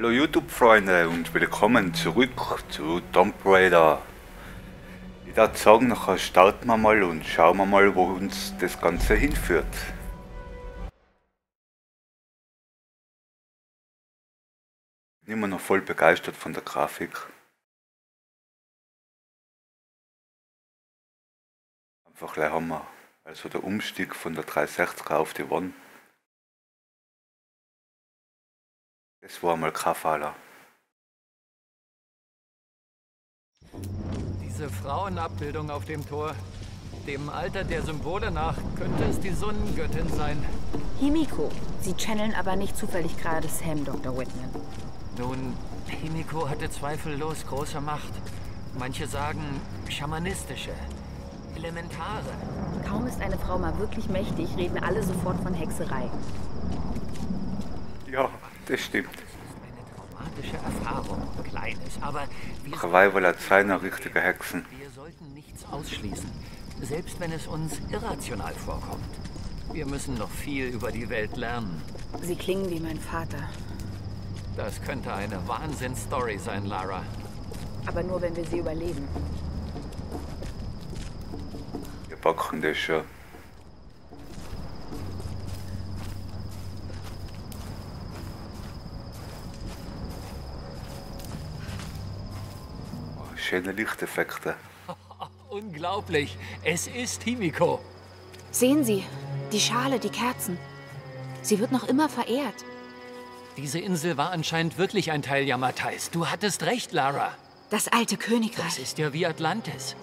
Hallo YouTube-Freunde und willkommen zurück zu Tomb Raider. Ich würde sagen, nachher starten wir mal und schauen wir mal, wo uns das Ganze hinführt. Bin immer noch voll begeistert von der Grafik. Einfach gleich Hammer. Also der Umstieg von der 360er auf die One. Das war mal Fehler. Diese Frauenabbildung auf dem Tor. Dem Alter der Symbole nach könnte es die Sonnengöttin sein. Himiko. Sie channeln aber nicht zufällig gerade Sam, Dr. Whitman. Nun, Himiko hatte zweifellos große Macht. Manche sagen schamanistische, elementare. Kaum ist eine Frau mal wirklich mächtig, reden alle sofort von Hexerei. Ja, das stimmt. Eine traumatische Erfahrung, kleines, aber als seiner richtige Hexen. wir sollten nichts ausschließen, selbst wenn es uns irrational vorkommt. Wir müssen noch viel über die Welt lernen. Sie klingen wie mein Vater. Das könnte eine Wahnsinnsstory sein, Lara. Aber nur, wenn wir sie überleben. Wir packen das schon. Schöne Lichteffekte. Unglaublich, es ist Himiko. Sehen Sie, die Schale, die Kerzen. Sie wird noch immer verehrt. Diese Insel war anscheinend wirklich ein Teil Yamatais. Du hattest recht, Lara. Das alte Das Königreich. ist ja wie Atlantis.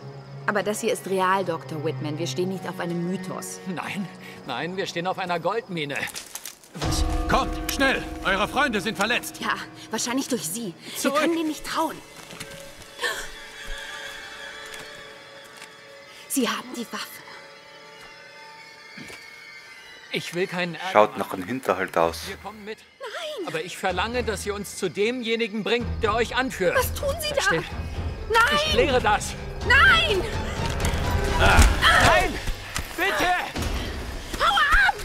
Aber das hier ist real, Dr. Whitman. Wir stehen nicht auf einem Mythos. Nein, nein, wir stehen auf einer Goldmine. Was? Kommt, schnell! Eure Freunde sind verletzt! Ja, wahrscheinlich durch Sie. Zurück. Wir können denen nicht trauen. Sie haben die Waffe. Ich will keinen Ärger Schaut nach einem Hinterhalt aus. Wir kommen mit. Nein! Aber ich verlange, dass ihr uns zu demjenigen bringt, der euch anführt. Was tun Sie da? Still. Nein! Ich kläre das. Nein! Nein! Bitte! Hau ab!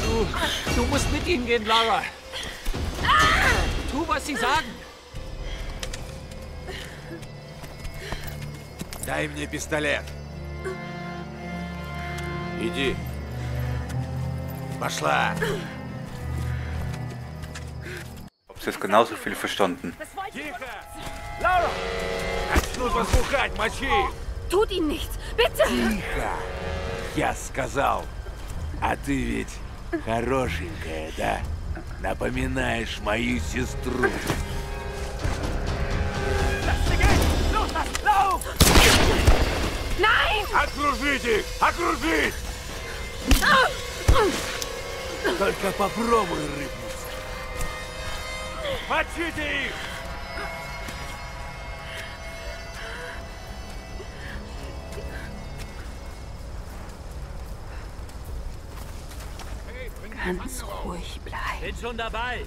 Du, du musst mit ihnen gehen, Lara. Tu, was sie sagen. Дай мне пистолет. Иди. Пошла. Ihr jetzt genauso viel verstanden? Тихо! Лаура! Начнут вас бухать, мочи! Tut ihnen nichts. Bitte! Тихо! Я сказал. А ты ведь хорошенькая, да? Напоминаешь мою сестру. Nein! Окружить их! Окружить! Только попробуй рыпнуться. Мочите их! Ganz ruhig bleiben. Bin schon dabei.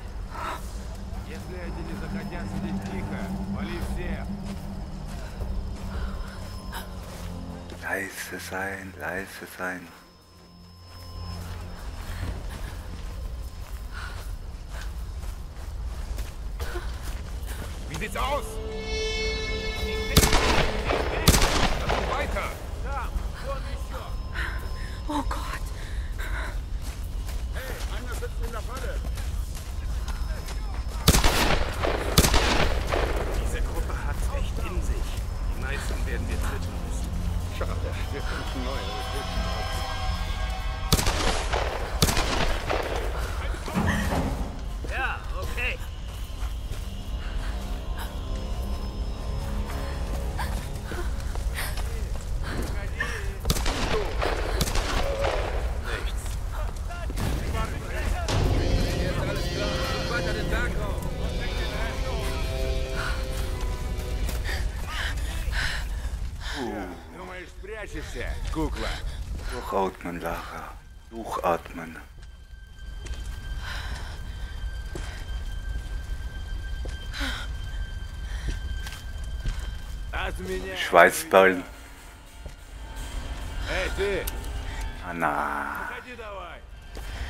Если эти не захотят сидеть тихо, вали всех. Leise sein, leise sein. Wie sieht's aus? Думаешь, спрячешься, кукла? Durchatmen, Lara. Durchatmen. От меня... Schweißballen. Эй, ты! Ah, na. Ходи давай!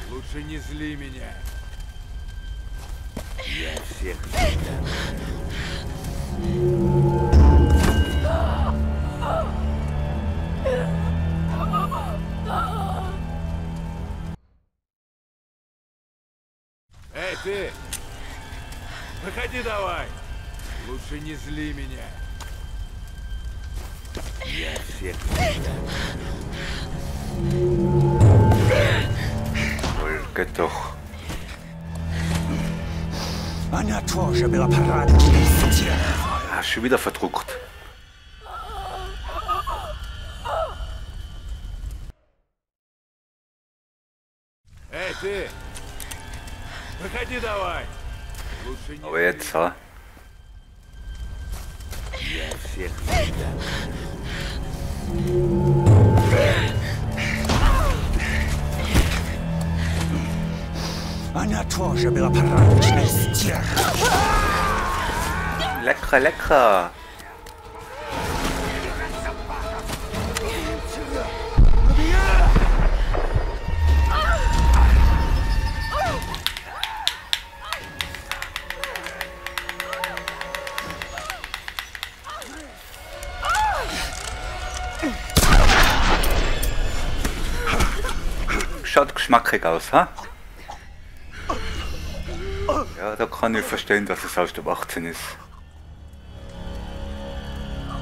Лучше не зли меня. Я всех Эй, ты! Выходи давай! Лучше не зли меня. Я всех Только doch. Она тоже была. Ah, schon wieder verdruckt. Эй, ты! Выходи давай! Лучше не ha? Я всех Она тоже была порядочной стервой. Lecker, lecker. Schaut geschmackig aus, ha? Ja, da kann ich verstehen, dass es aus dem 18 ist.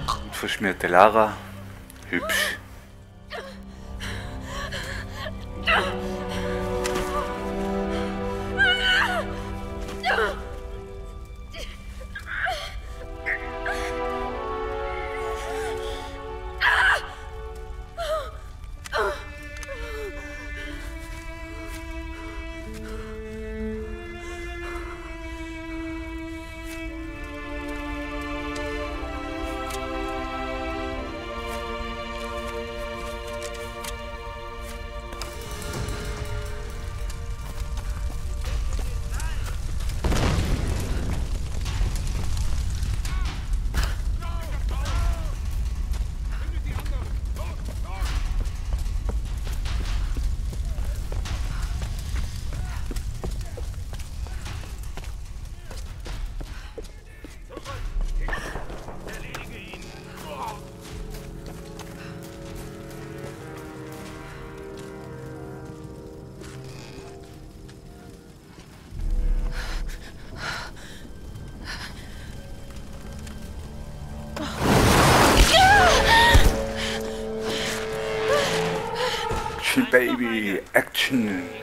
Gut verschmierte Lara. Hübsch. the action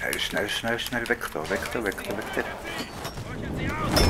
Schnell, schnell, schnell, schnell. Weg da, weg da, weg da, weg da.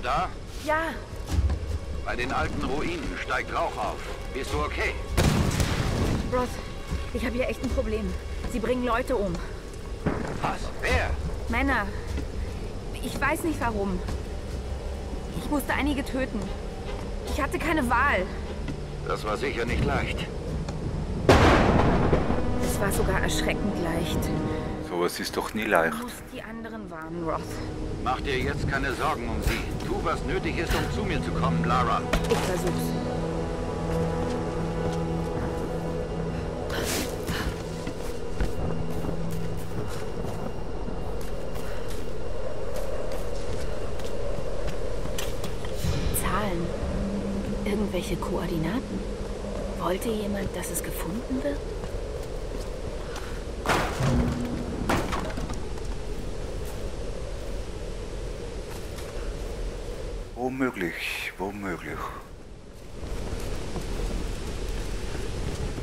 du da? Ja, Bei den alten Ruinen steigt Rauch auf. Bist du okay? Roth, ich habe hier echt ein Problem. Sie bringen Leute um. Was? Wer? Männer. Ich weiß nicht warum. Ich musste einige töten. Ich hatte keine Wahl. Das war sicher nicht leicht. Es war sogar erschreckend leicht. sowas ist doch nie leicht. Du musst die anderen warnen, Roth. Mach dir jetzt keine Sorgen um sie. Tu, was nötig ist, um zu mir zu kommen, Lara. Ich versuch's. Zahlen. Irgendwelche Koordinaten. Wollte jemand, dass es gefunden wird? Womöglich, womöglich.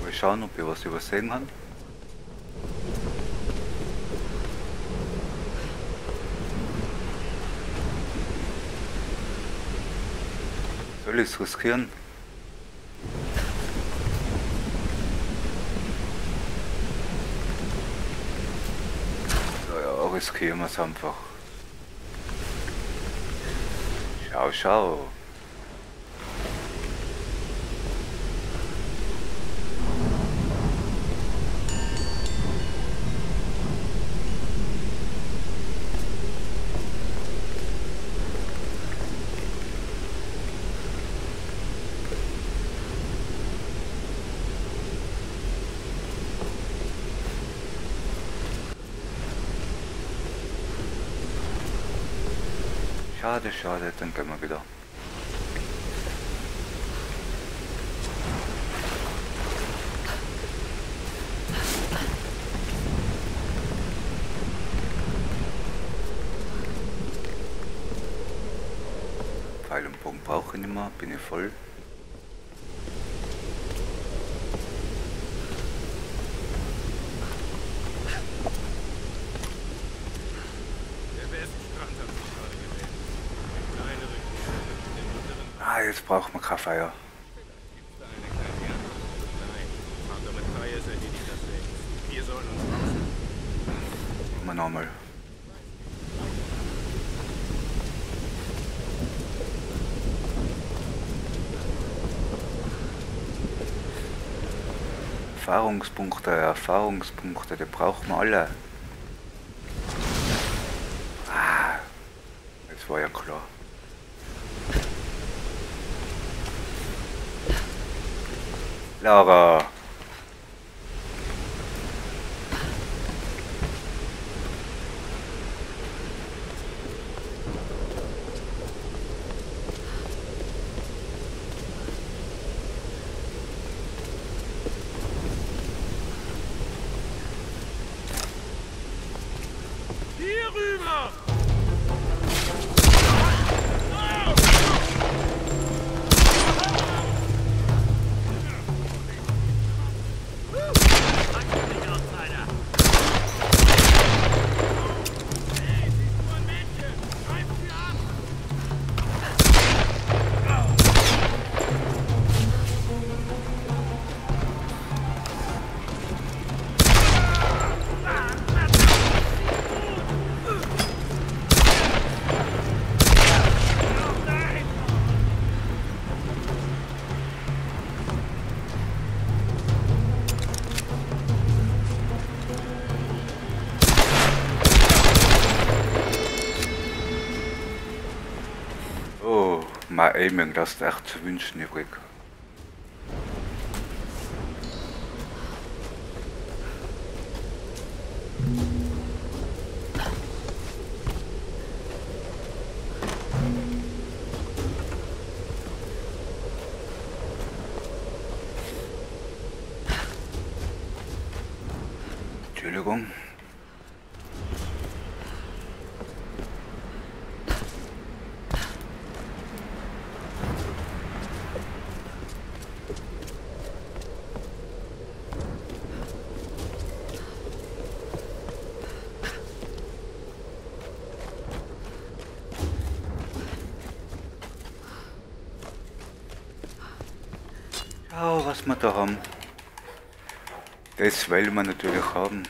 Mal schauen, ob wir was übersehen haben. Soll ich es riskieren? Ja, riskieren wir es einfach. Tchau, tchau. Schade, schade, dann gehen wir wieder. Pfeil und Bogen brauche ich nicht mehr, bin ich voll. Der Weststrand hat sich gerade gewählt. Eine kleine Rückkehr mit den anderen Ah, jetzt braucht man kein Feuer. gibt's da eine kleine Erdnuss. Nein, Vater Matthias erledigt das längst. Wir sollen uns raus. Immer nochmal. Erfahrungspunkte, Erfahrungspunkte, die brauchen wir alle. Ah, das war ja klar. Lara. Hier Mein Aiming lässt echt zu wünschen übrig. Entschuldigung. Was wir da haben. Das wollen wir natürlich haben.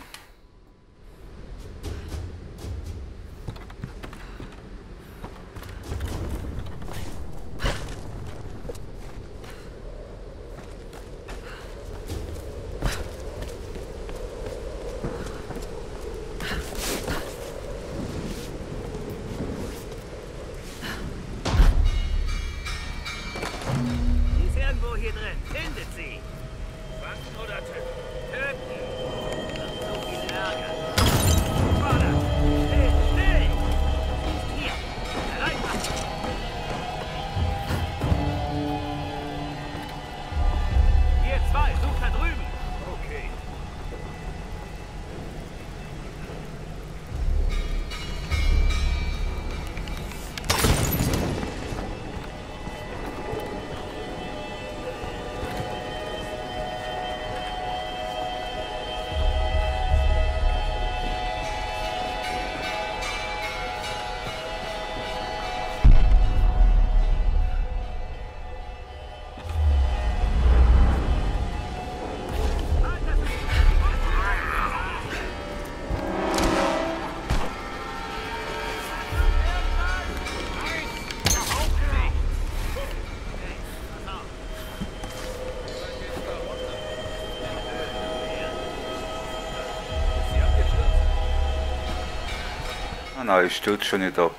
Nein, ich stürze schon nicht ab.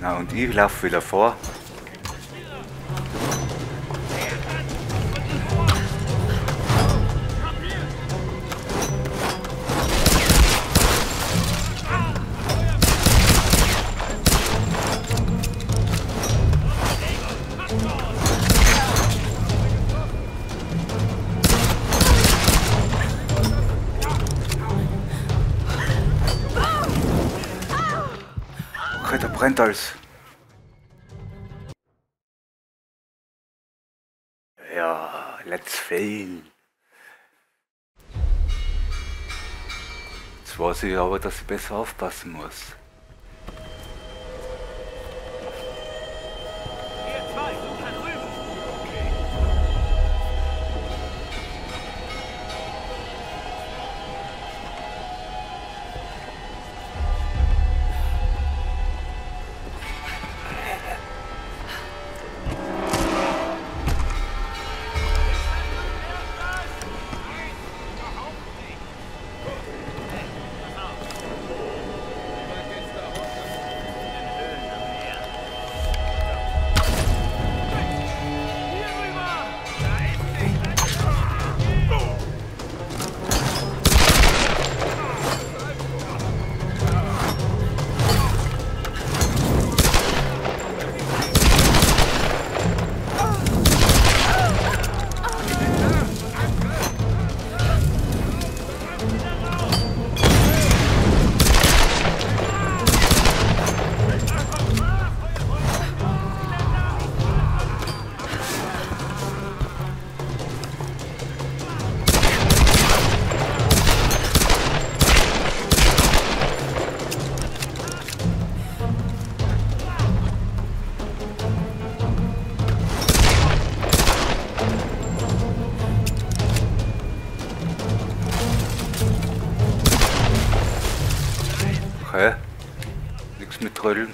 Na und ich laufe wieder vor. Alles. Ja, let's fail. Jetzt weiß ich aber, dass ich besser aufpassen muss. Nichts mit Trödeln.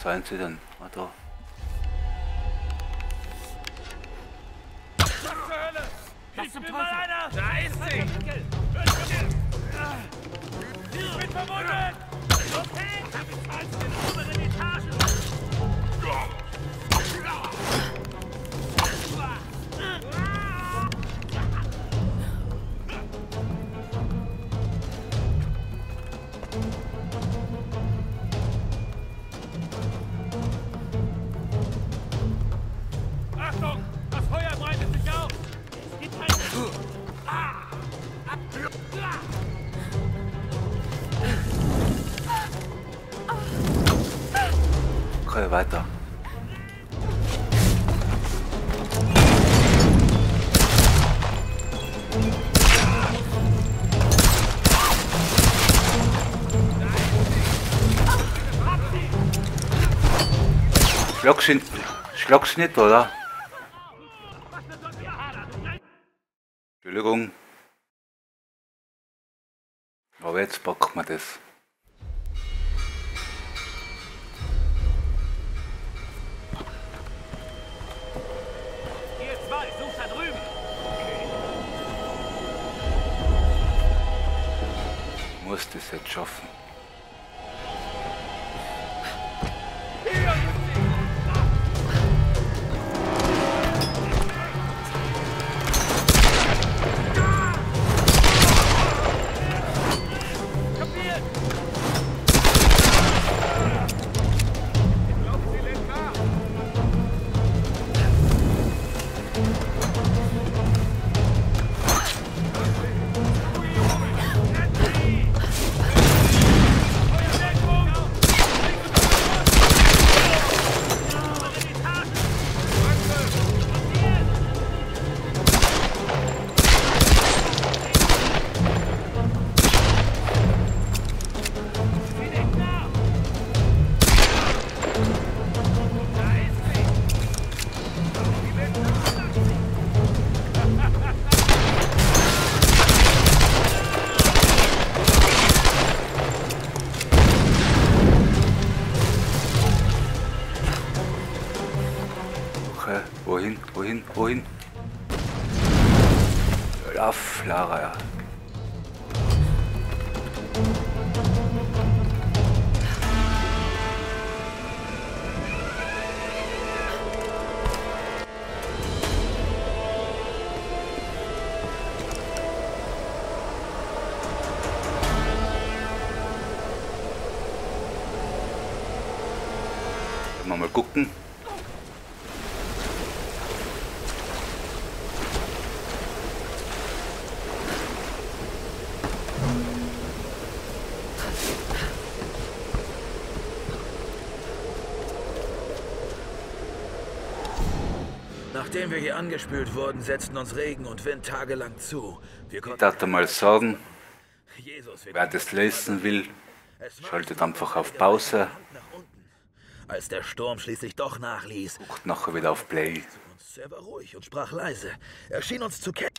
Seien sie denn? Okay, weiter. Schlag's nicht, oder? Entschuldigung. Aber jetzt packen wir das. Muss das jetzt schaffen. Gucken. Nachdem wir hier angespült wurden, setzten uns Regen und Wind tagelang zu. Wir Ich konnten dachte mal sagen, wer das lesen will, schaltet einfach auf Pause, wäre die Hand nach unten. Als der Sturm schließlich doch nachließ, guckt nachher wieder auf Play. er war ruhig und sprach leise. Er schien uns zu kennen.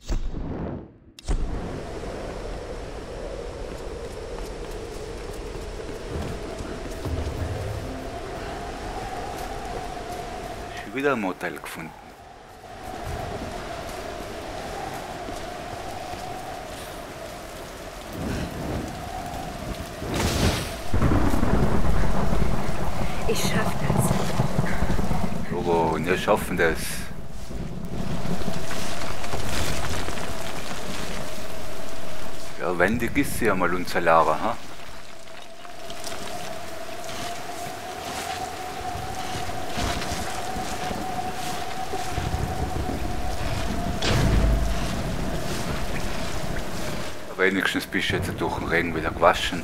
Schon wieder ein Motel gefunden. Ich schaff das. Logo, wir schaffen das. Ja, wendig ist sie ja mal unser Lara, ha? Wenigstens bist du jetzt durch den Regen wieder gewaschen.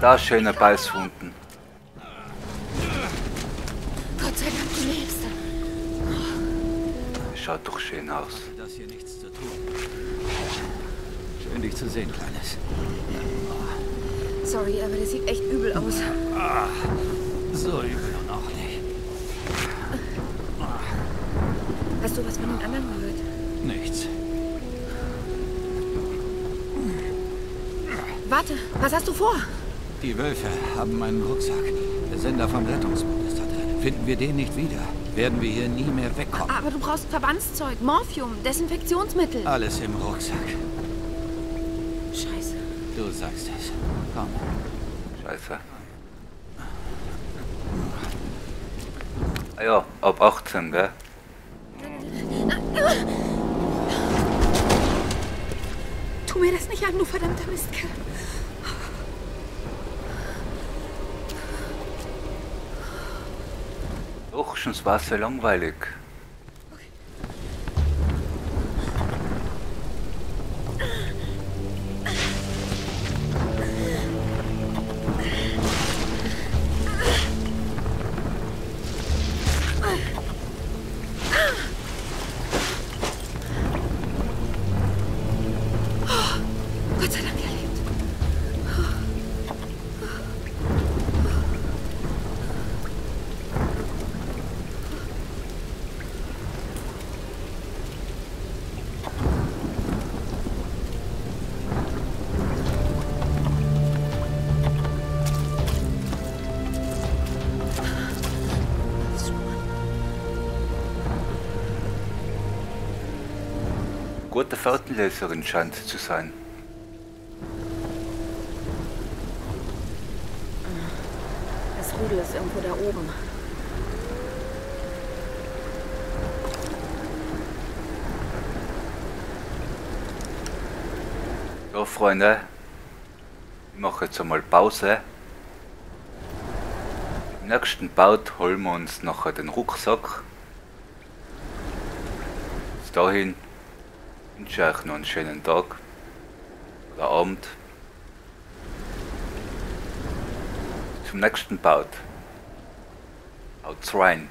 Da schöne Beißhunden. Gott sei Dank, du lebst. Schaut doch schön aus. Das hier nichts zu tun. Schön dich zu sehen, Kleines. Sorry, aber das sieht echt übel aus. Ach, so übel und auch nicht. Hast du was von den anderen gehört? Nichts. Warte, was hast du vor? Die Wölfe haben meinen Rucksack. Der Sender vom Rettungsboot ist da drin. Finden wir den nicht wieder, werden wir hier nie mehr wegkommen. Aber du brauchst Verbandszeug, Morphium, Desinfektionsmittel. Alles im Rucksack. Scheiße. Du sagst es. Komm. Scheiße. Ah ja, ab 18, gell? Tu mir das nicht an, du verdammter Mistkerl. Doch, schon war sehr langweilig. Gute Fährtenleserin scheint zu sein. Das Rudel ist irgendwo da oben. So, Freunde, ich mache jetzt einmal Pause. Im nächsten Baut holen wir uns nachher den Rucksack. Bis dahin wünsche euch noch einen schönen Tag oder Abend. Zum nächsten Baut. Haut's rein.